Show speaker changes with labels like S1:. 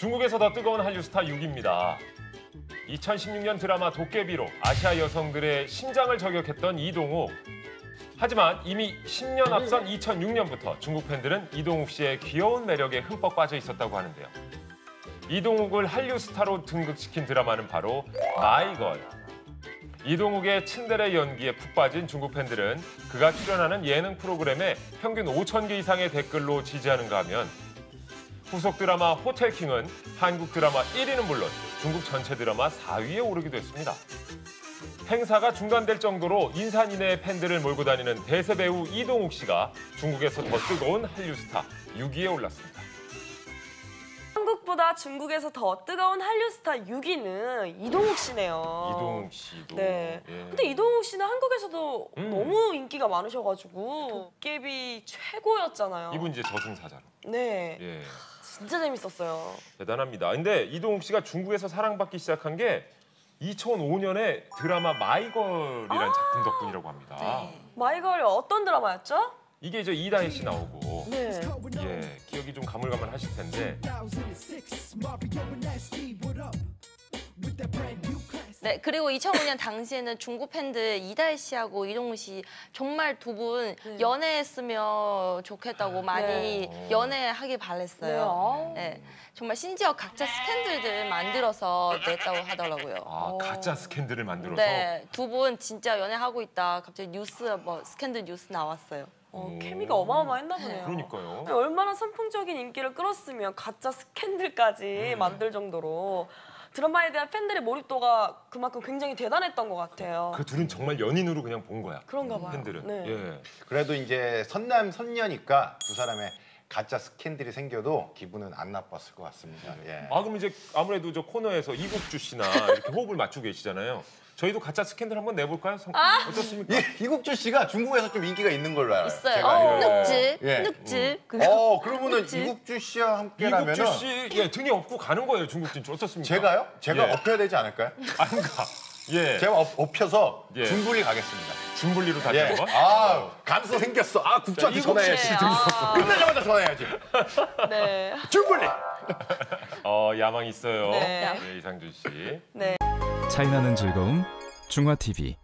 S1: 중국에서 더 뜨거운 한류 스타 6입니다. 2016년 드라마 도깨비로 아시아 여성들의 심장을 저격했던 이동욱. 하지만 이미 10년 앞선 2006년부터 중국 팬들은 이동욱 씨의 귀여운 매력에 흠뻑 빠져 있었다고 하는데요. 이동욱을 한류 스타로 등극시킨 드라마는 바로 마이걸. 이동욱의 츤데레 연기에 푹 빠진 중국 팬들은 그가 출연하는 예능 프로그램에 평균 5천 개 이상의 댓글로 지지하는가 하면 후속 드라마 호텔킹은 한국 드라마 1위는 물론 중국 전체 드라마 4위에 오르기도 했습니다. 행사가 중단될 정도로 인산인해의 팬들을 몰고 다니는 대세 배우 이동욱 씨가 중국에서 더 뜨거운 한류 스타 6위에 올랐습니다.
S2: 한국보다 중국에서 더 뜨거운 한류 스타 6위는 이동욱 씨네요.
S1: 이동욱 씨도.
S2: 네.
S1: 예.
S2: 근데 이동욱 씨는 한국에서도
S1: 음.
S2: 너무 인기가 많으셔가지고 도깨비 최고였잖아요.
S1: 이분 이제 저승사자로.
S2: 네.
S1: 예.
S2: 진짜 재밌었어요.
S1: 대단합니다. 근데 이동욱 씨가 중국에서 사랑받기 시작한 게 2005년에 드라마 마이걸이라는 작품 덕분이라고 합니다.
S2: 마이걸 어떤 드라마였죠?
S1: 이게 이제 이다혜 씨 나오고
S2: 네.
S1: 예 기억이 좀 가물가물하실 텐데
S3: 네, 그리고 2005년 당시에는 중국 팬들 이다혜 씨하고 이동우 씨 정말 두분
S2: 네.
S3: 연애했으면 좋겠다고 많이
S1: 네.
S3: 연애하길
S2: 네.
S3: 바랬어요. 네, 정말 심지어 각자 스캔들들 만들어서 냈다고 하더라고요.
S1: 아 가짜 스캔들을 만들어서
S3: 네, 두 분 진짜 연애하고 있다. 갑자기 뉴스 뭐 스캔들 뉴스 나왔어요.
S2: 어,
S1: 오.
S2: 케미가 어마어마했나 보네요.
S1: 그러니까요.
S2: 얼마나 선풍적인 인기를 끌었으면 가짜 스캔들까지
S1: 음.
S2: 만들 정도로 드라마에 대한 팬들의 몰입도가 그만큼 굉장히 대단했던 것 같아요.
S1: 그 둘은 정말 연인으로 그냥 본 거야.
S2: 그런가 봐요.
S1: 팬들은.
S2: 네.
S1: 예.
S4: 그래도 이제 선남 선녀니까 두 사람의 가짜 스캔들이 생겨도 기분은 안 나빴을 것 같습니다. 예.
S1: 아 그럼 이제 아무래도 저 코너에서 이국주 씨나 이렇게 호흡을 맞추고 계시잖아요. 저희도 가짜 스캔들 한번 내볼까요? 성- 어떻습니까?
S4: 이, 이국주 씨가 중국에서 좀 인기가 있는 걸로 알아요.
S3: 있어요.
S4: 제가 알기로는.
S3: 늑지,
S4: 예.
S3: 늑지. 그거.
S4: 어, 그러면은
S3: 늑지.
S4: 이국주 씨와 함께라면은
S1: 이국주 씨 예, 등에 업고 가는 거예요 중국 진출 어떻습니까?
S4: 제가요? 제가
S1: 예.
S4: 업혀야 되지 않을까요?
S1: 아닌가? 예.
S4: 제가 업, 업혀서
S1: 예.
S4: 중불리 가겠습니다.
S1: 준분리로 다시
S4: 예.
S1: 한번.
S4: 아, 감수 생겼어. 아, 국주한테 전화해야지.
S1: 씨
S2: 아.
S4: 끝나자마자 전화해야지.
S2: 네.
S4: 중불리.
S1: 어 야망 있어요.
S2: 네.
S1: 예, 이상준 씨.
S2: 네.
S5: 차이나는 즐거움 중화 TV